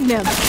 magnum.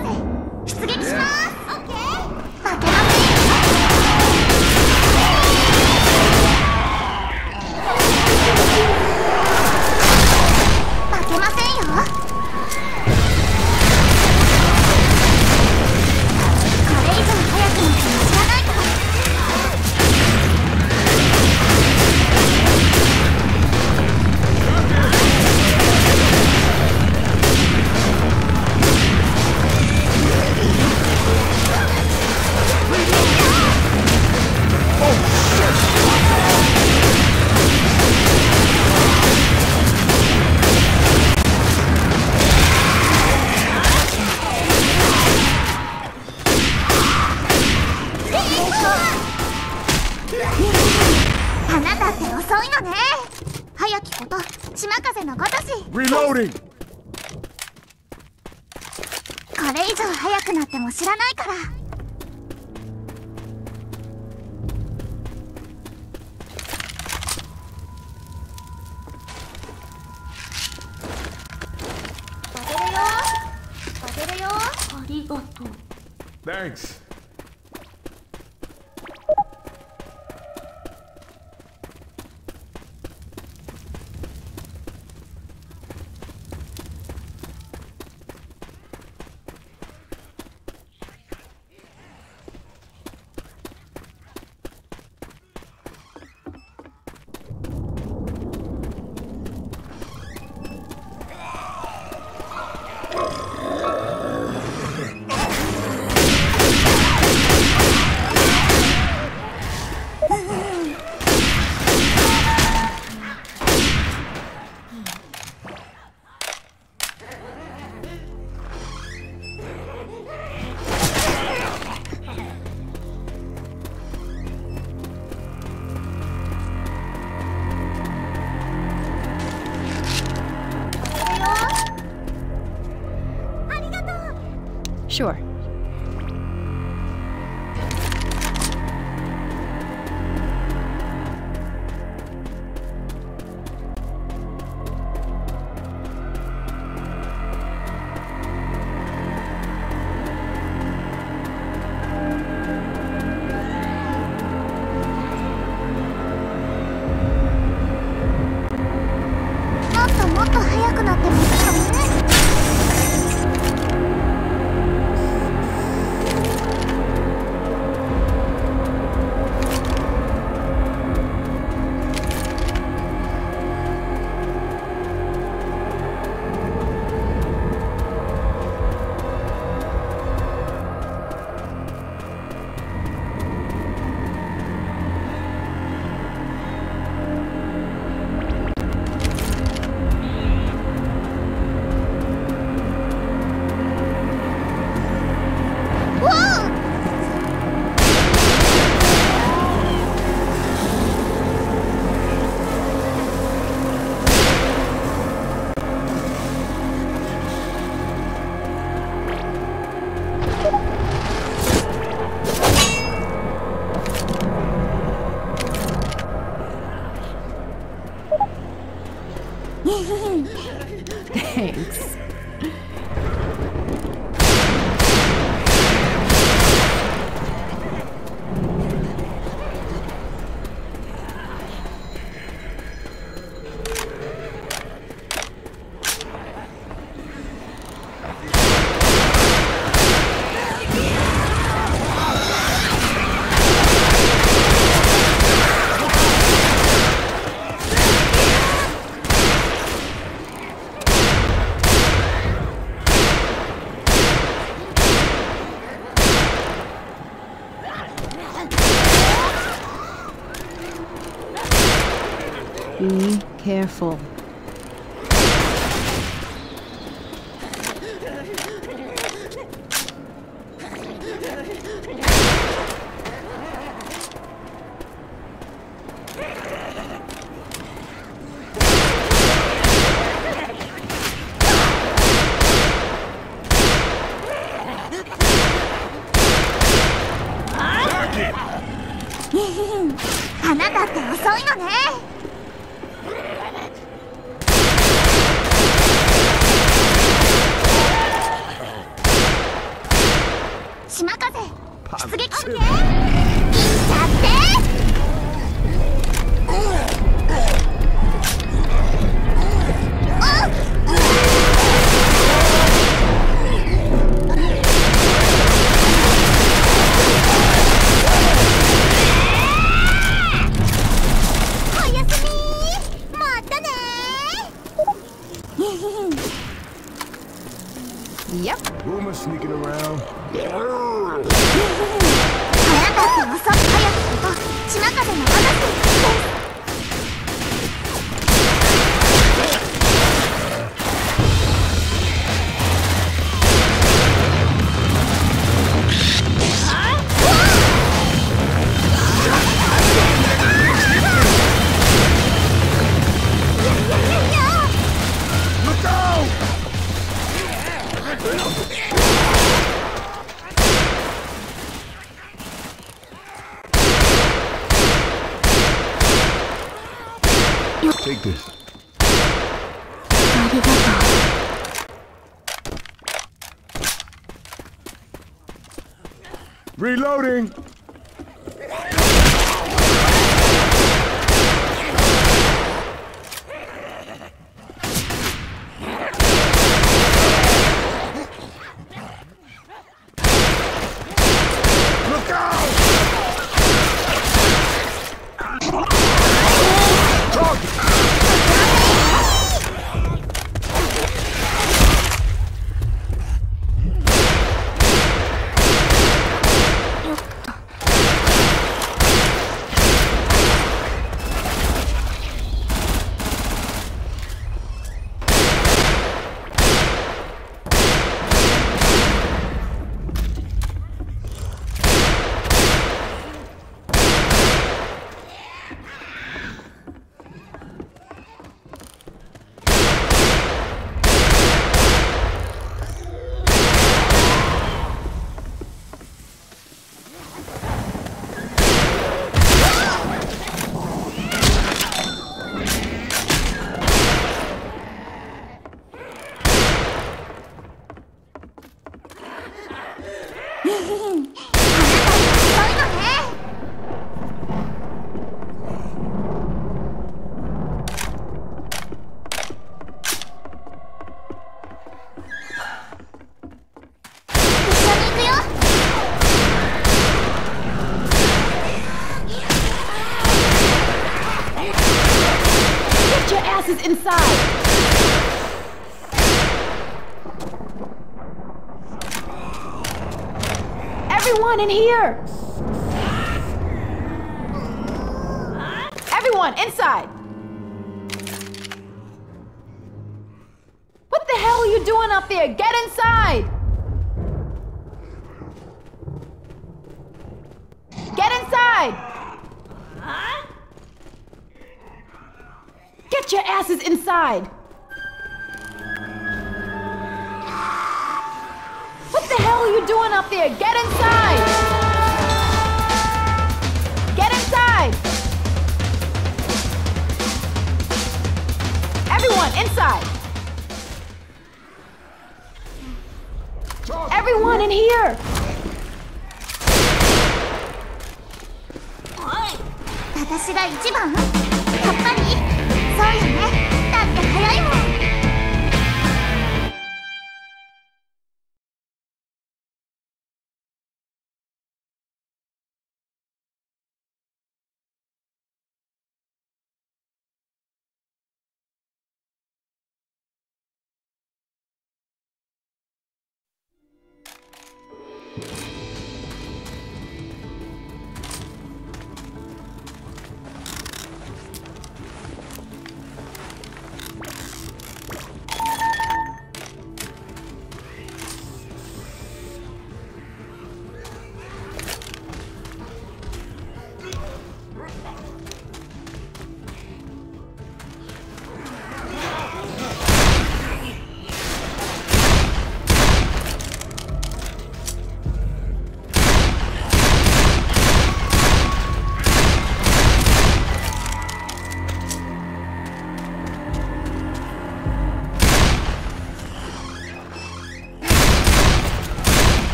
風出撃します。Careful. Reloading!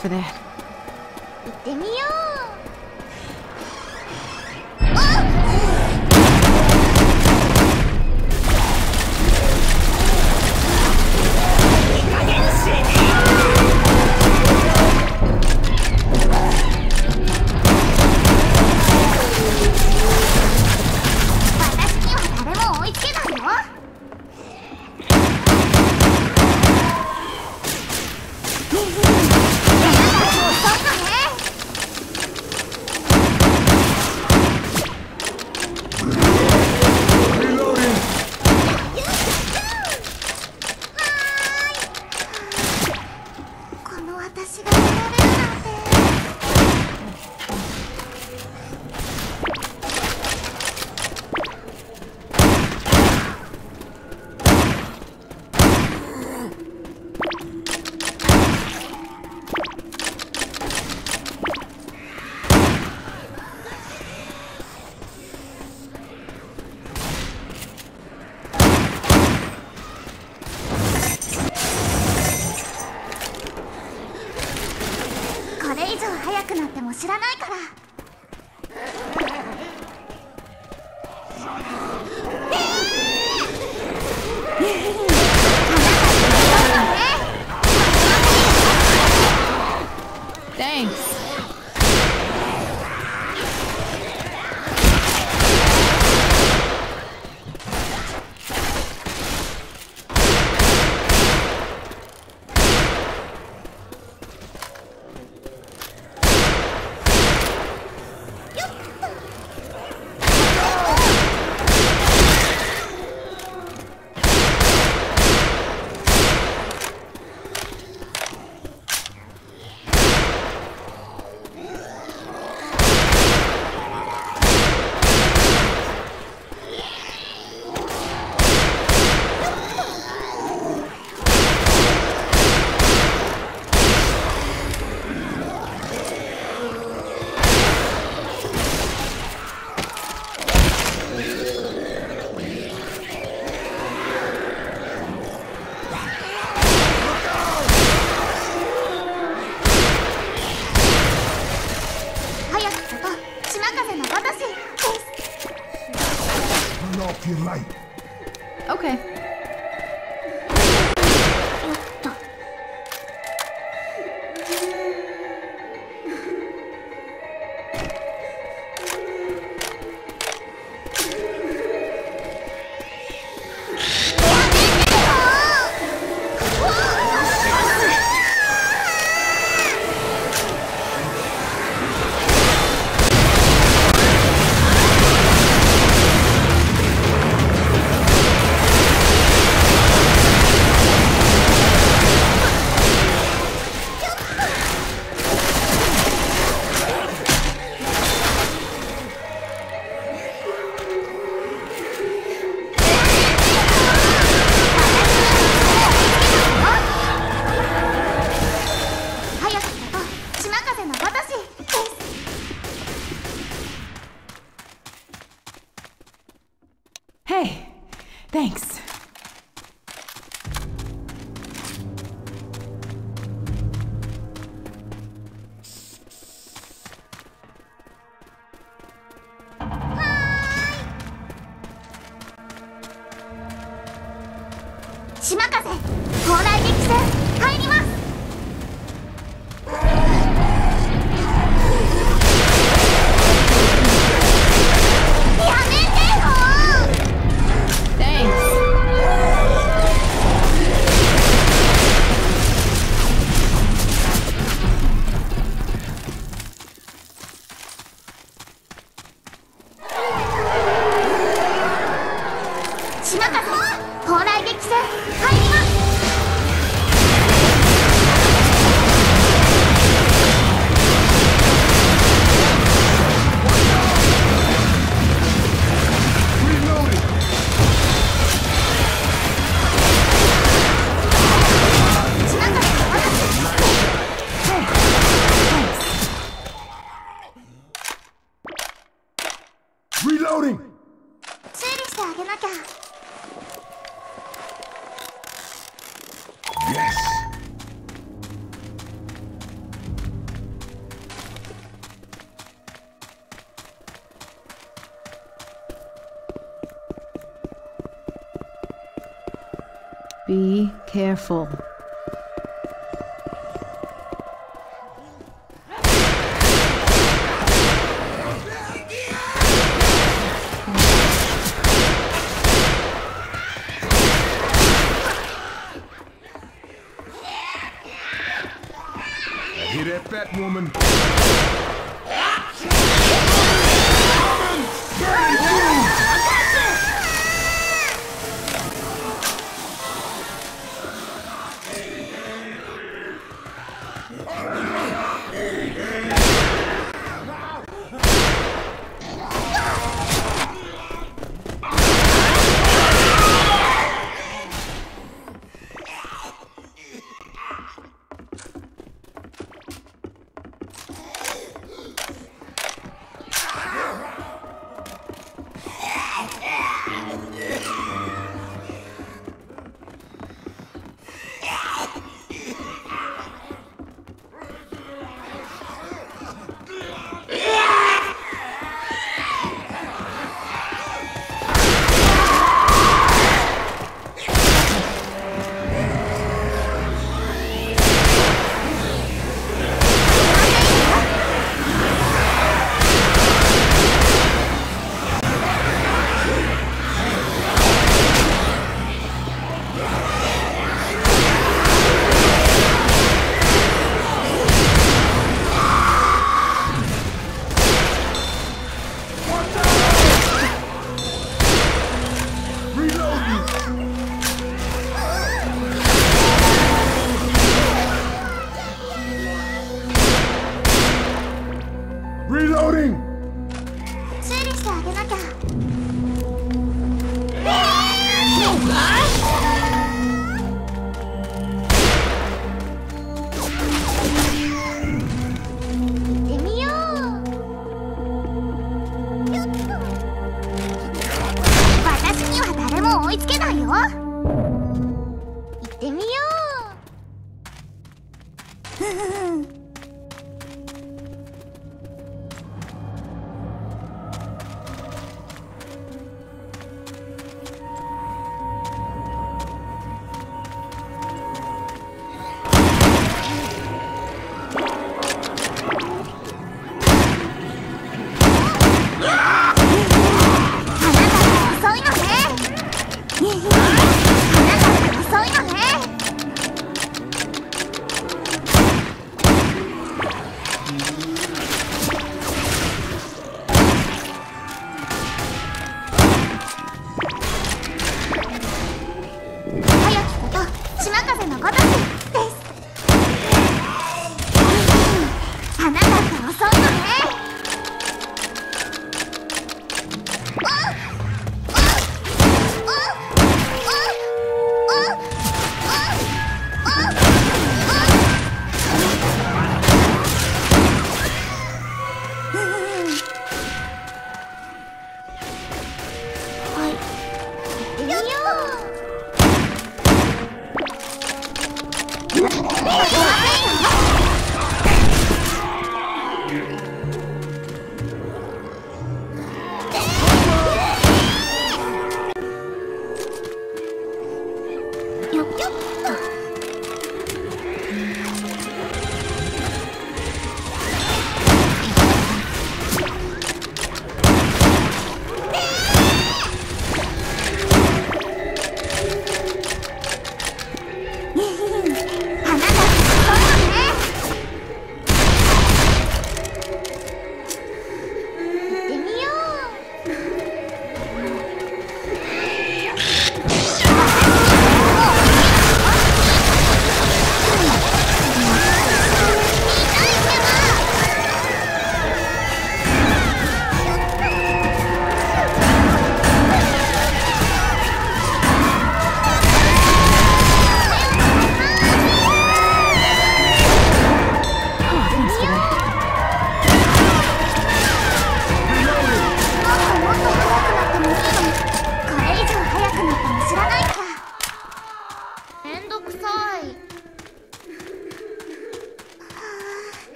For that. Be careful.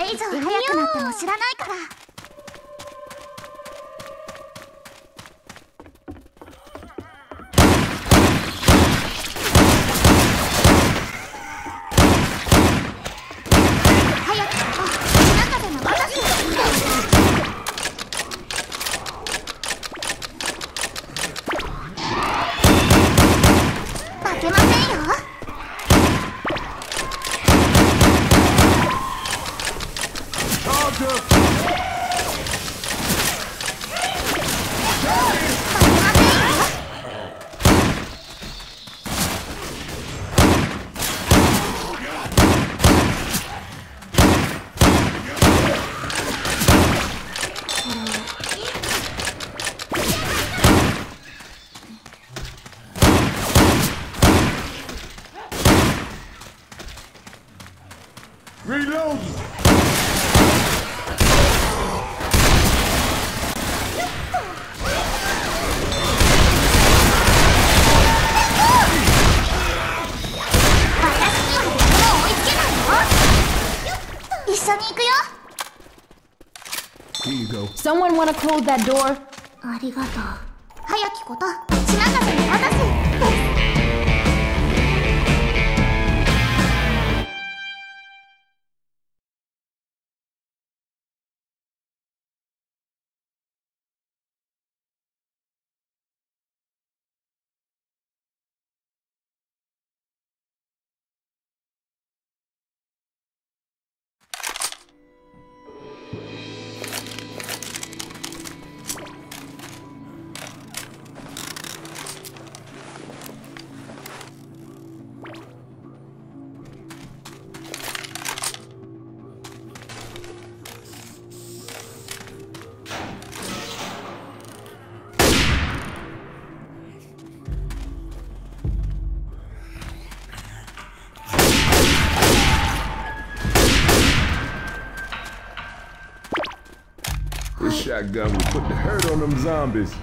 れ以上速くなっても知らないから want to close that door? Arigato. Hayaki-kota. Shotgun will put the hurt on them zombies.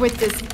With this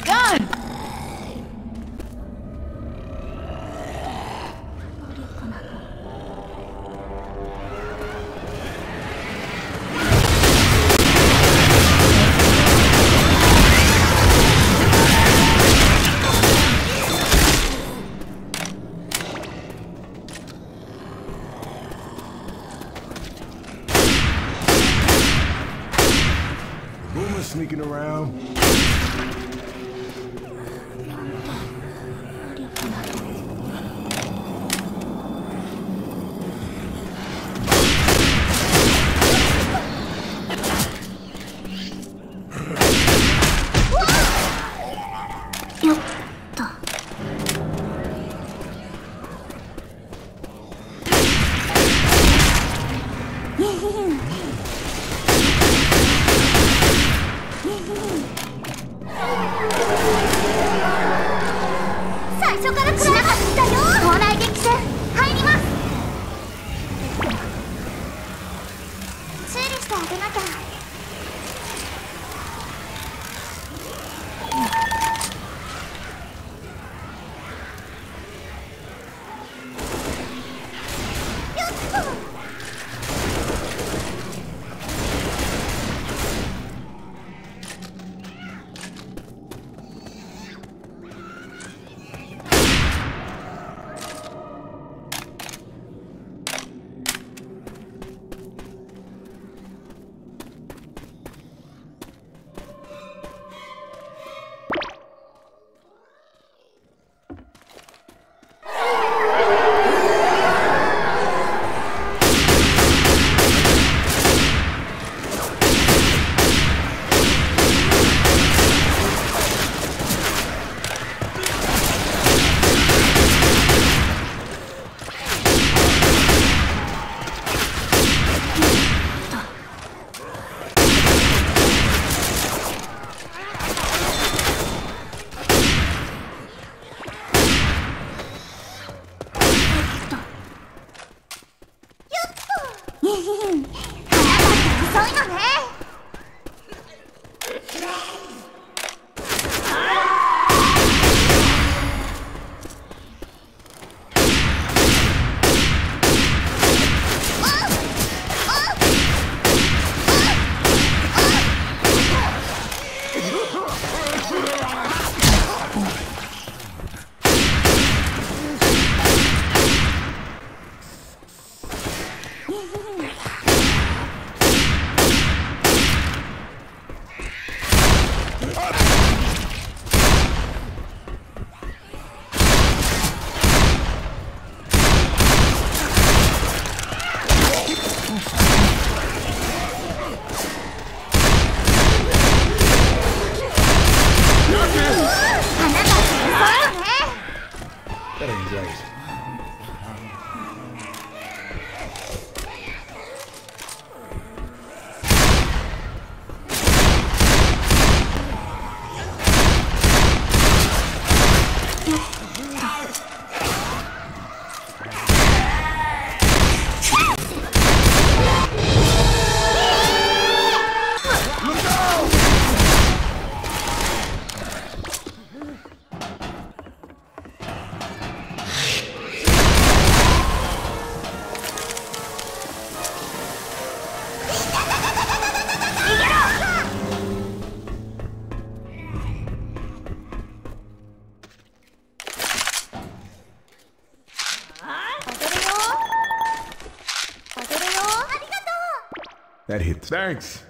Thanks.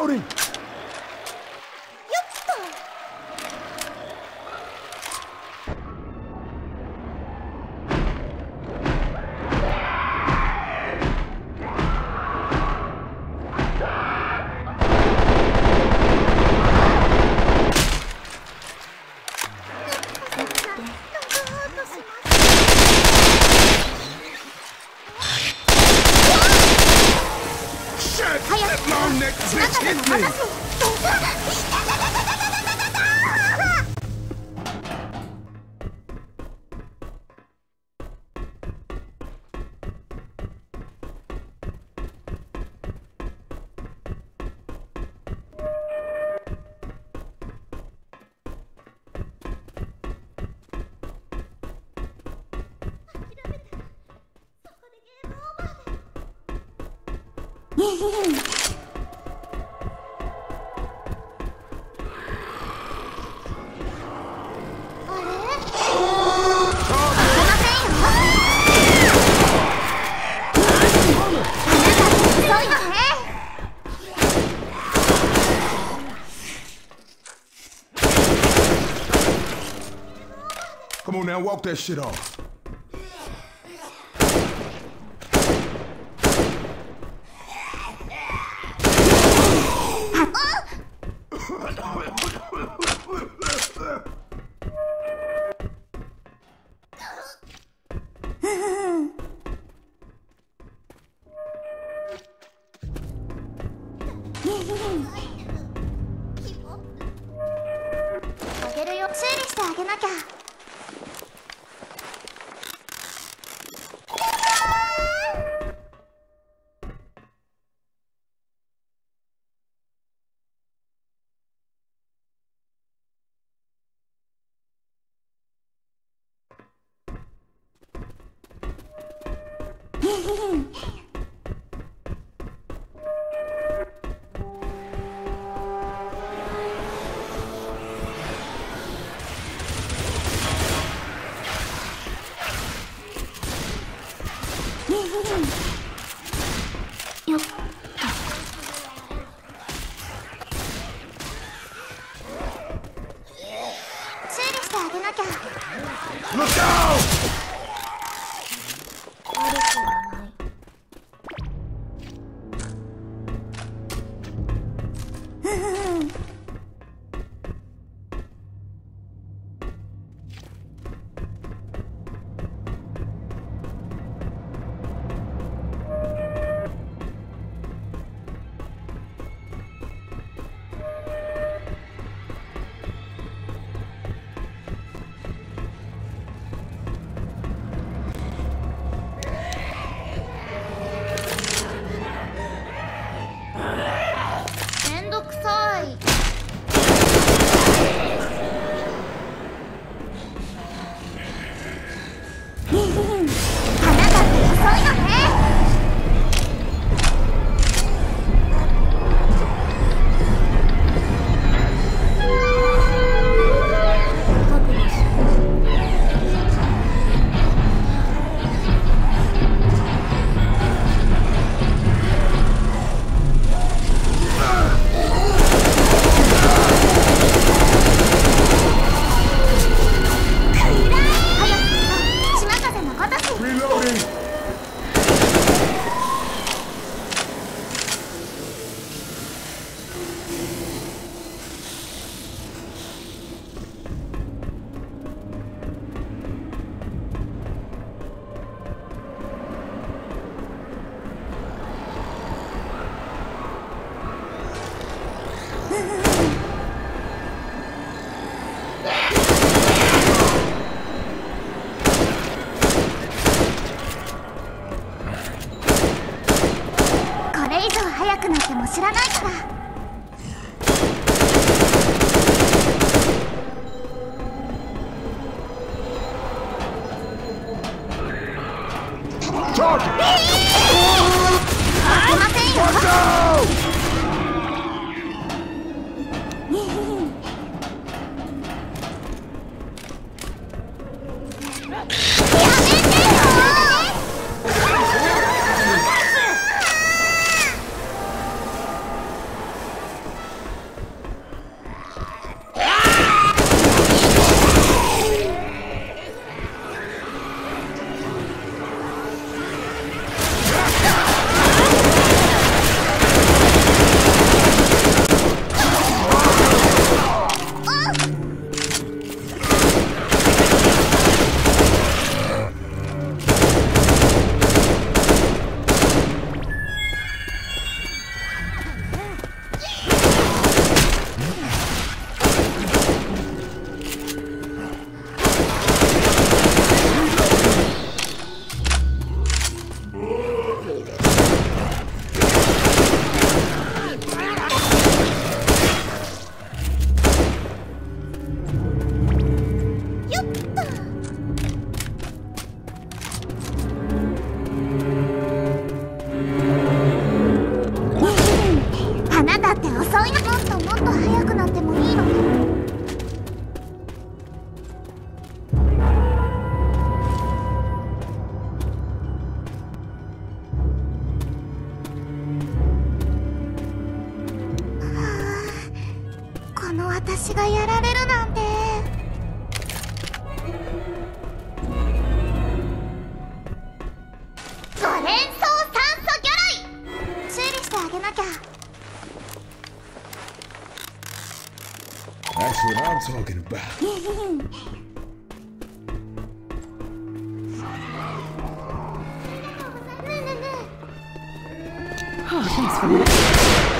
Reloading! Come on now, walk that shit off. Oh, thanks for that.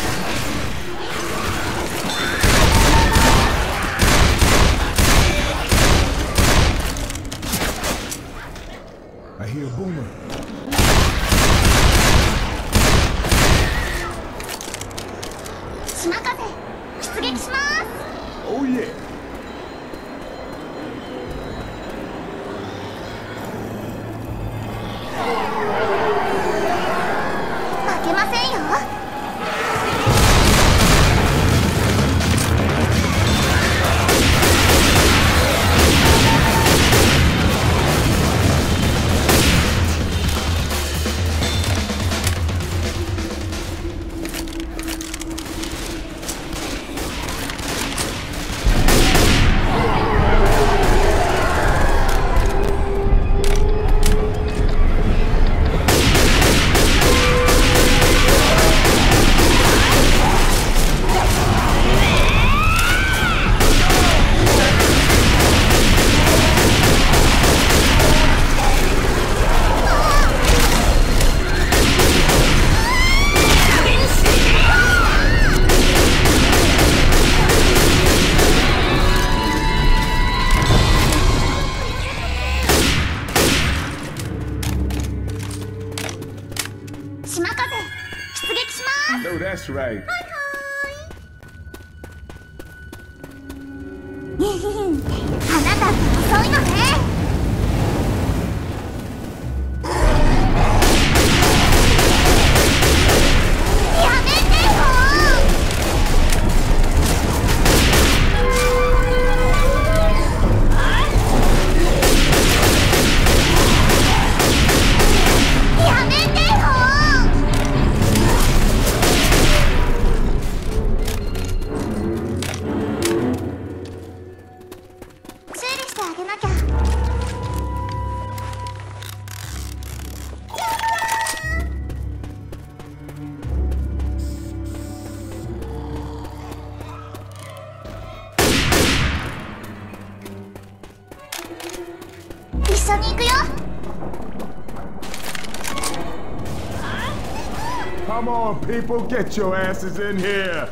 people, get your asses in here!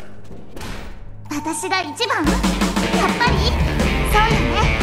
私が一番やっぱりそうよね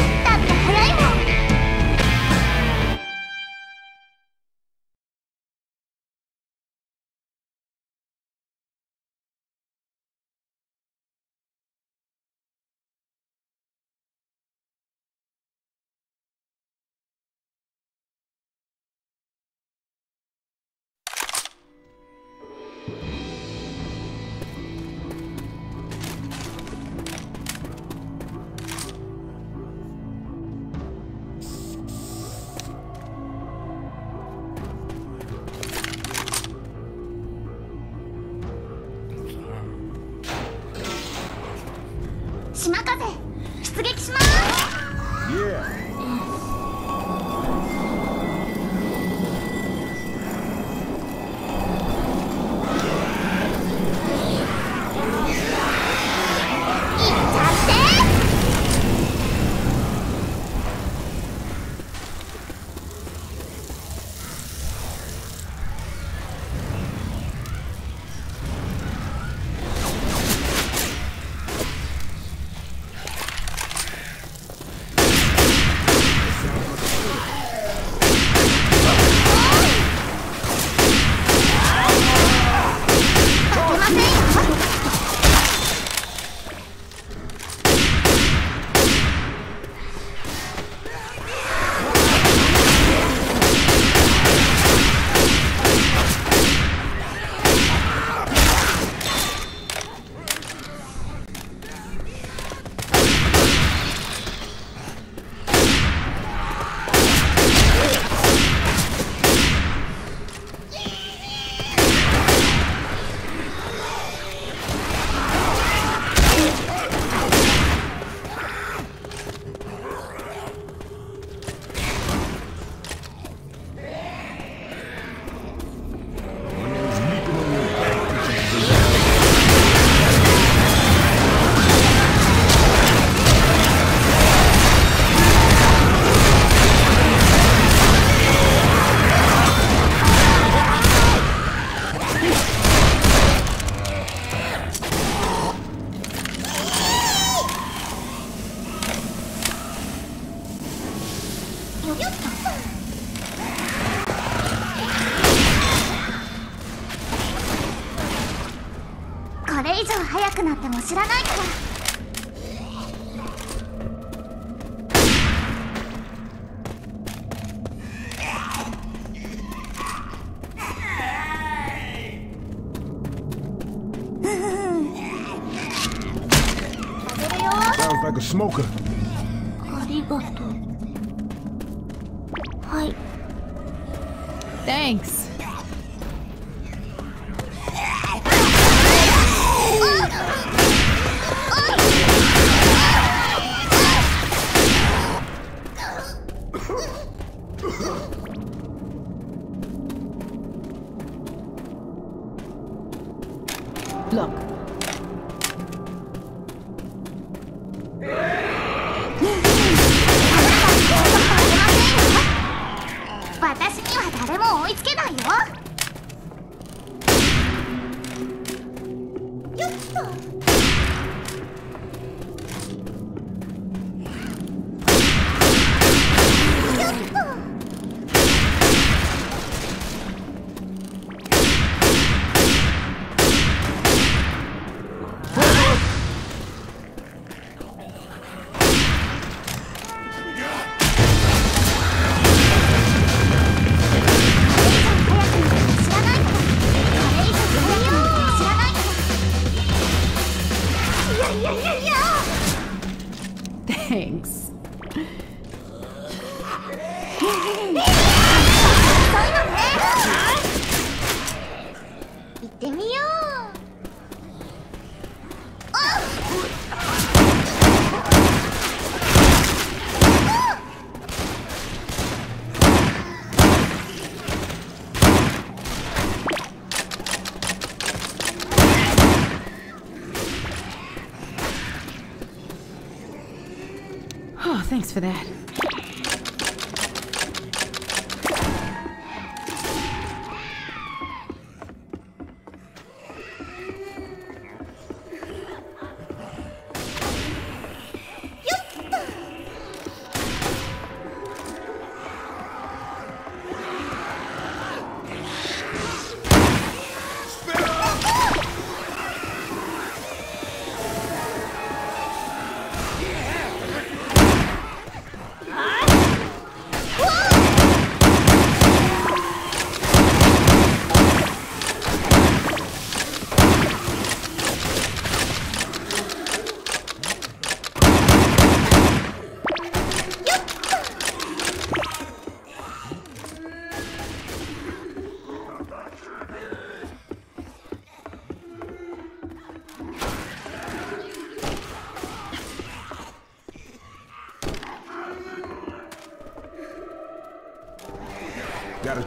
like a smoker. Thanks.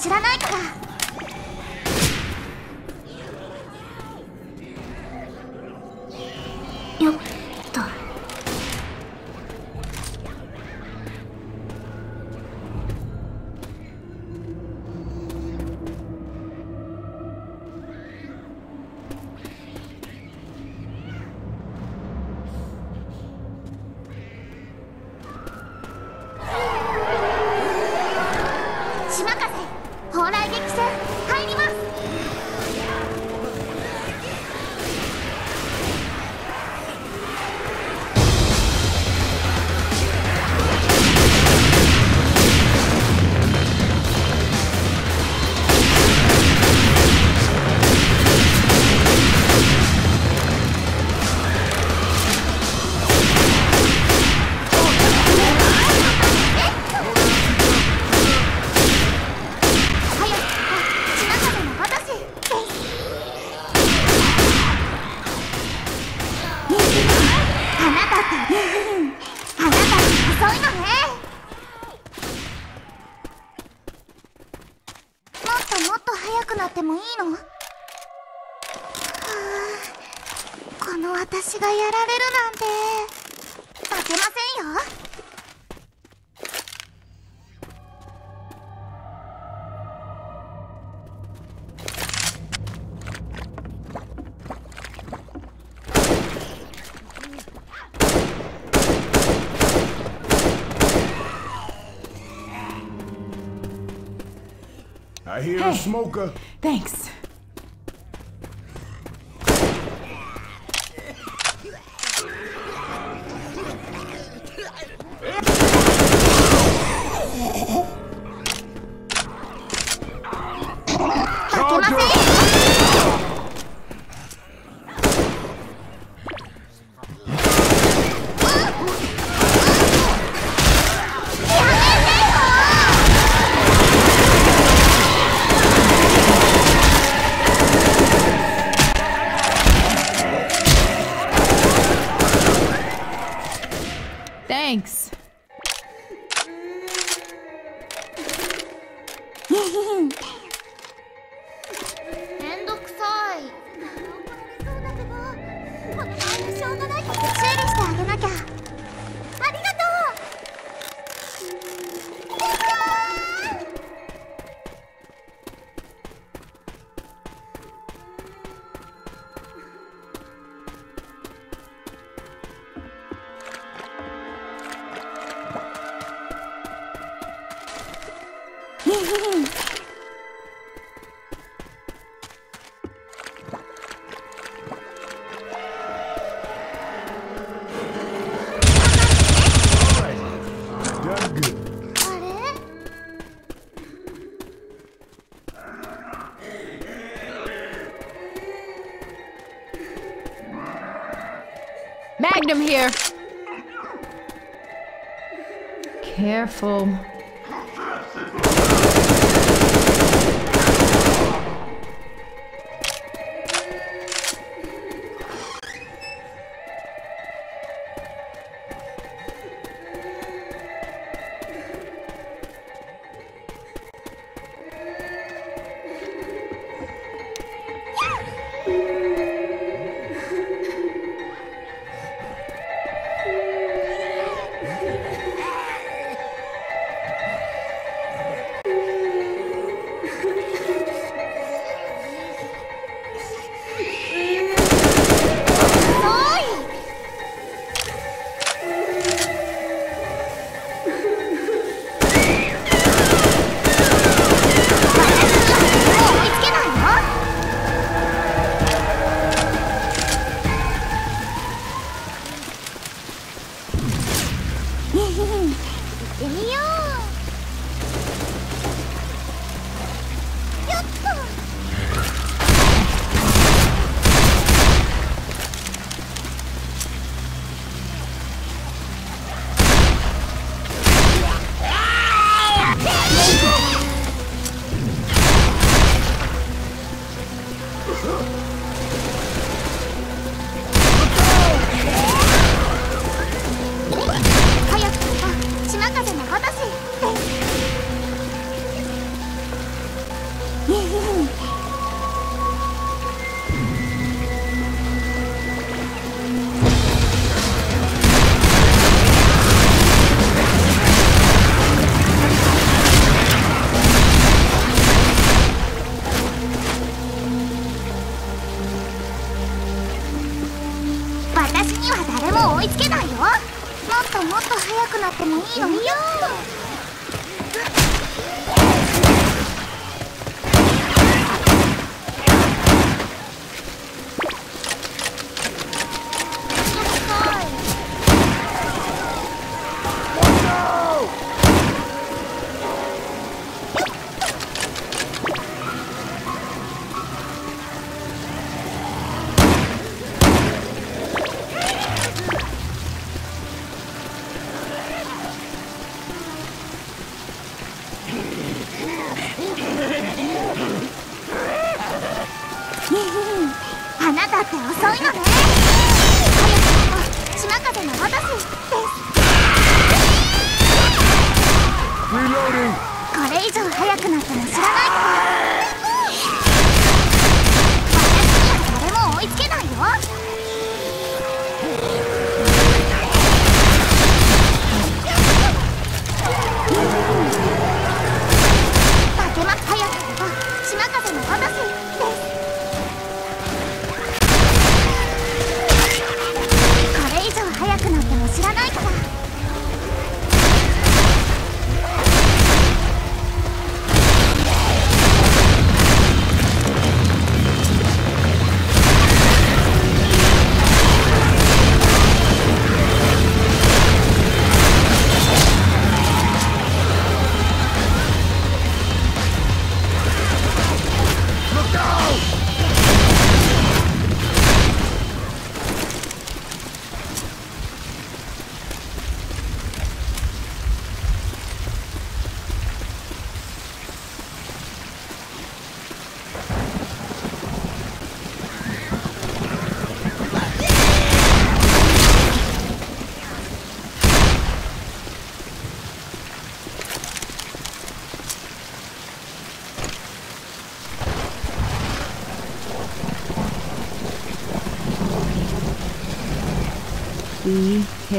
知らないから。てもいいの？この私がやられるなんて。負けませんよ。Hear a smoker. Thanks. item here. Careful.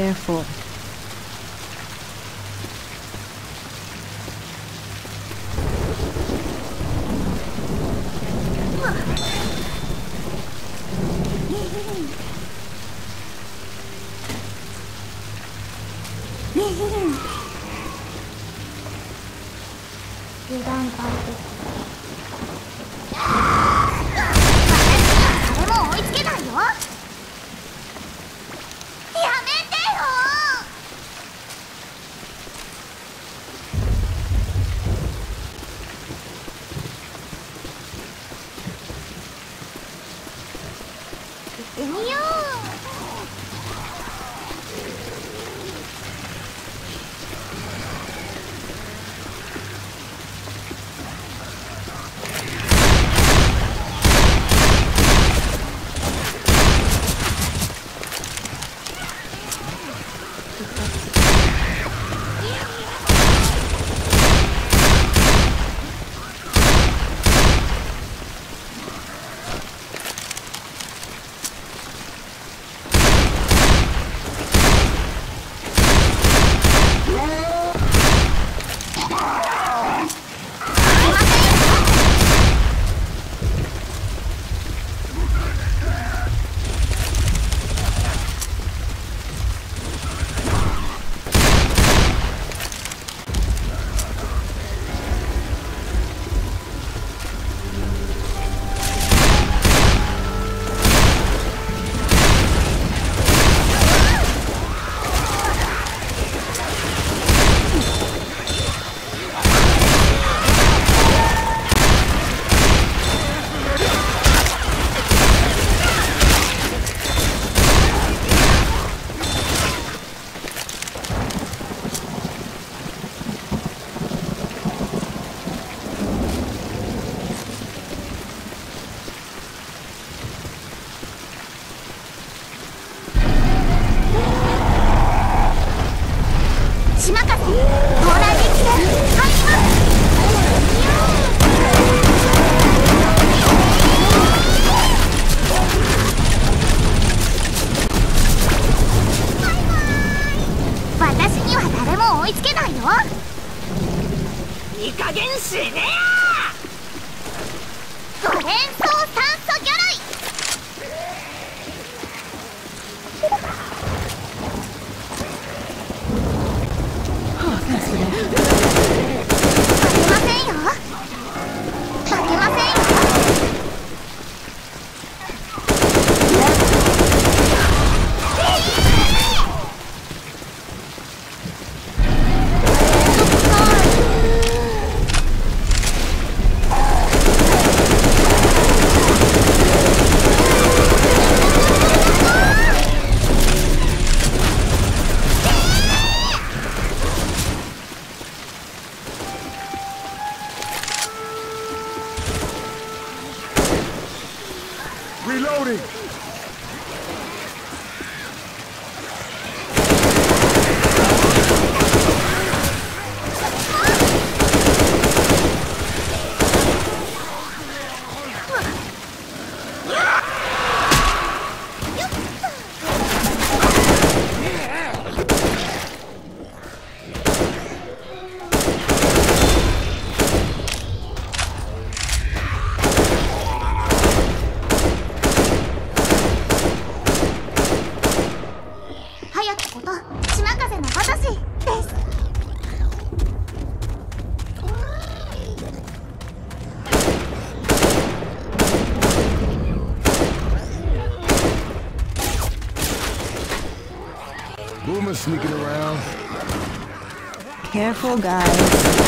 careful. You're. Careful, guys.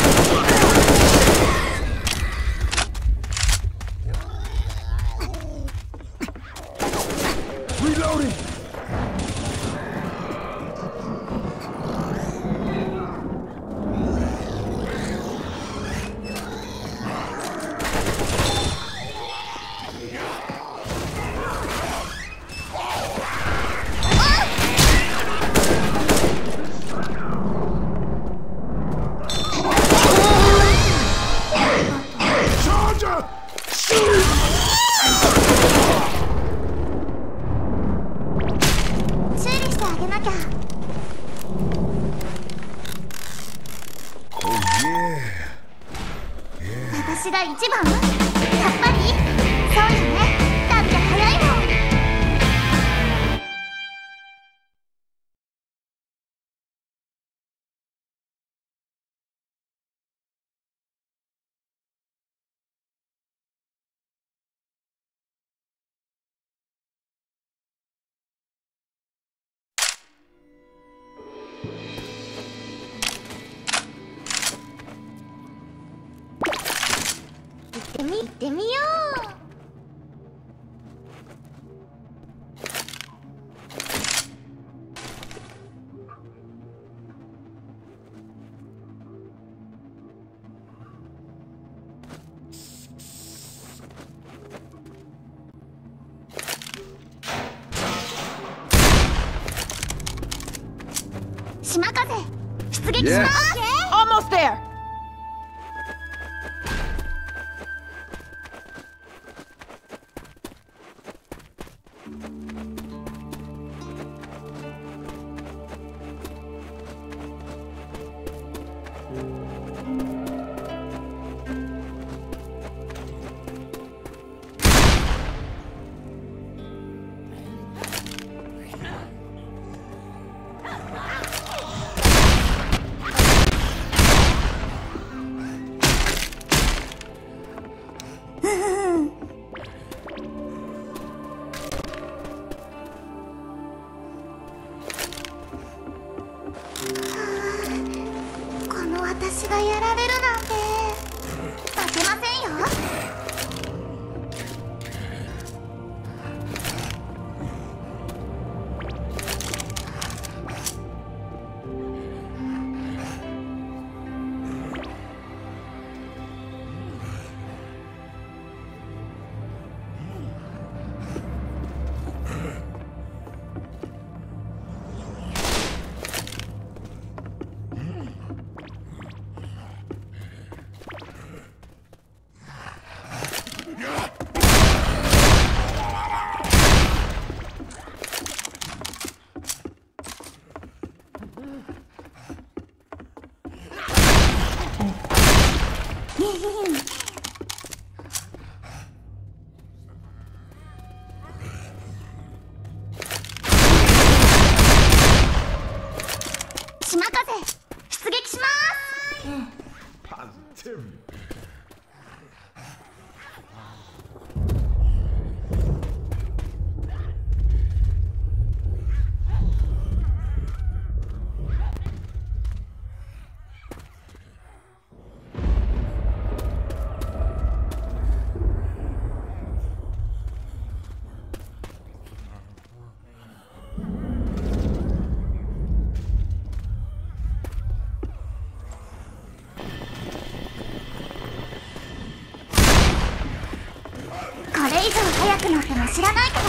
早くなんても知らないから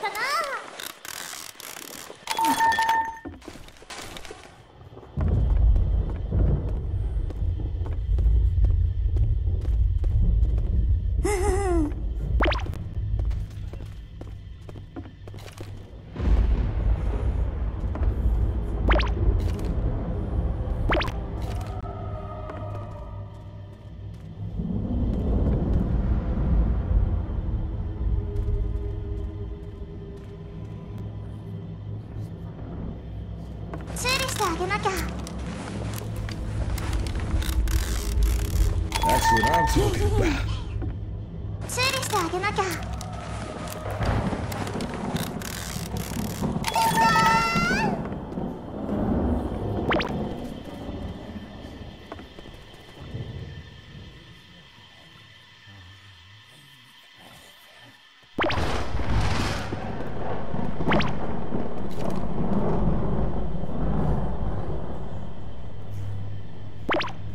可能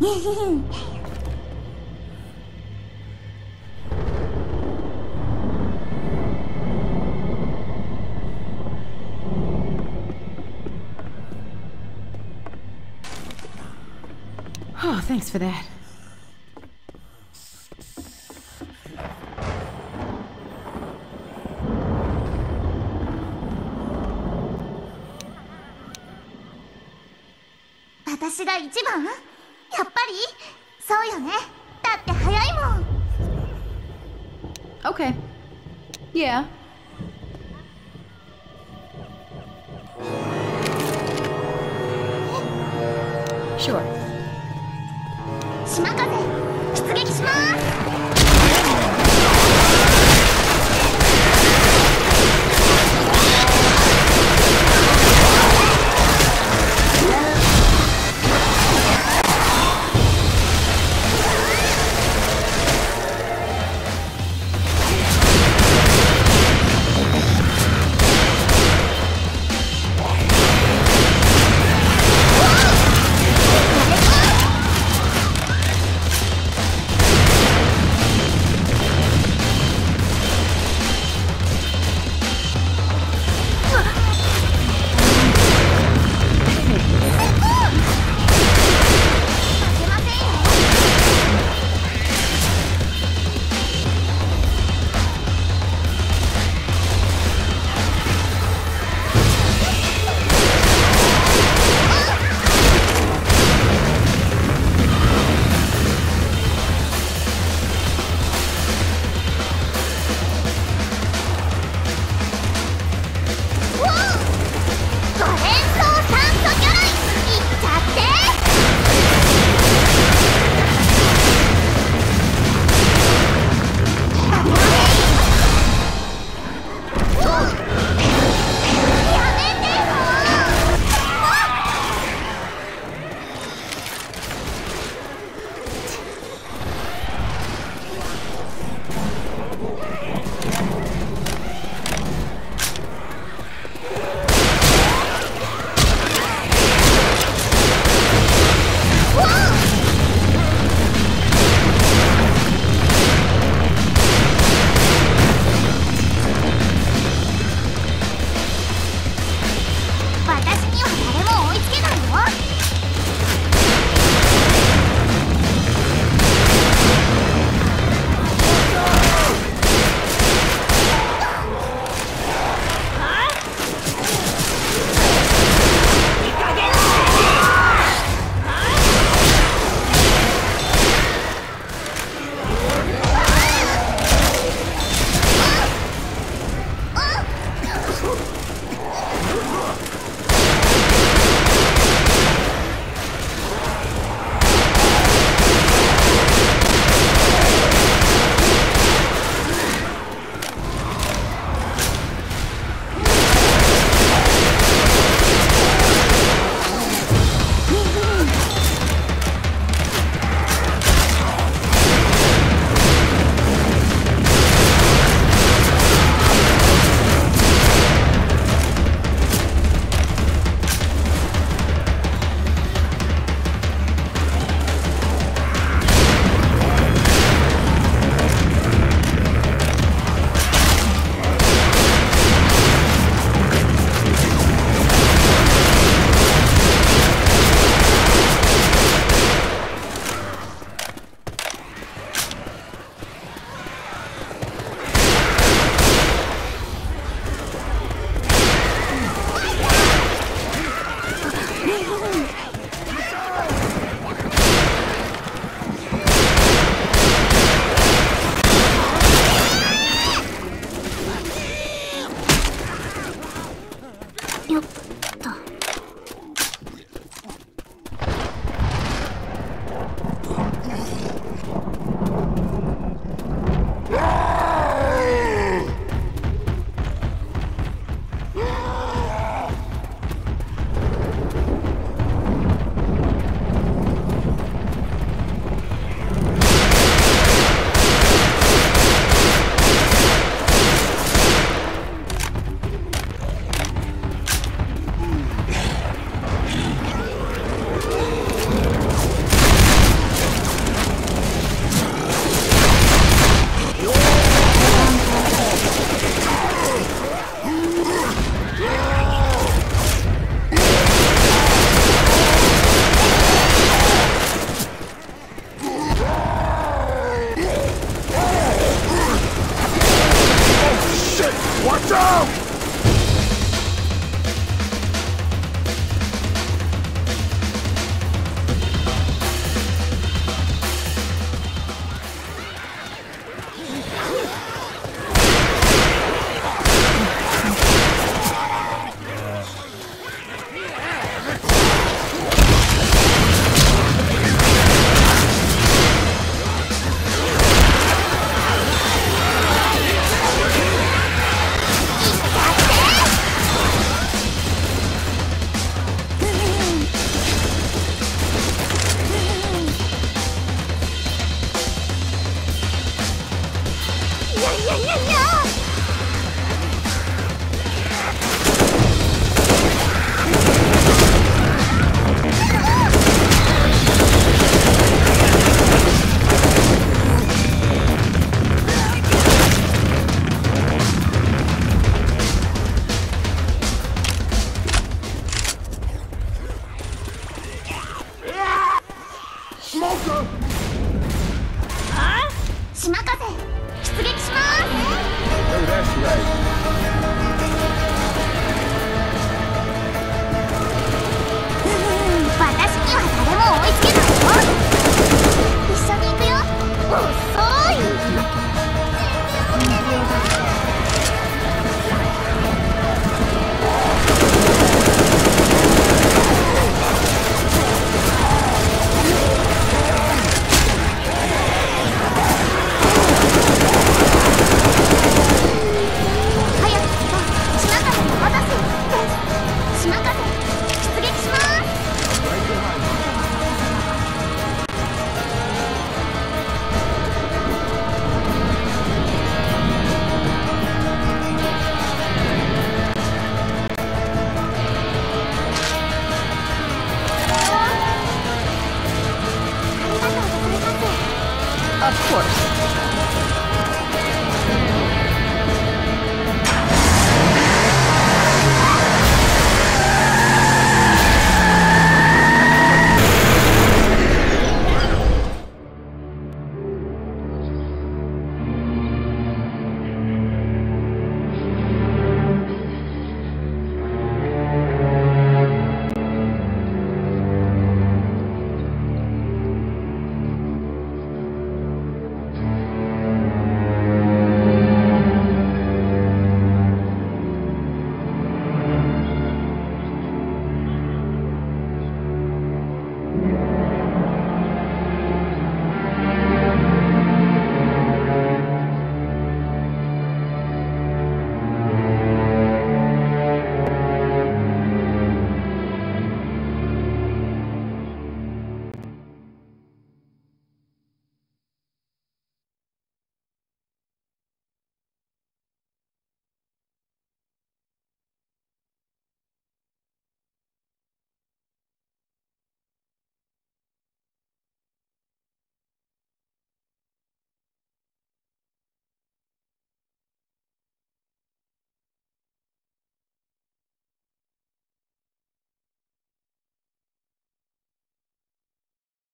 Oh, thanks for that.「